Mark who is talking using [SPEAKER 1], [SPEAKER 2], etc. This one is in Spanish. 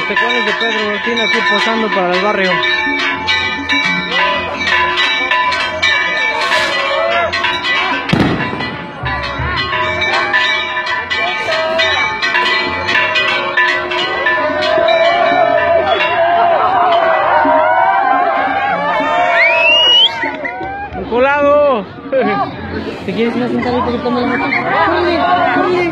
[SPEAKER 1] Los pecadores de Pedro Botín aquí posando para el barrio. ¡Colado! ¿Te quieres ir a sentar que tome la moto?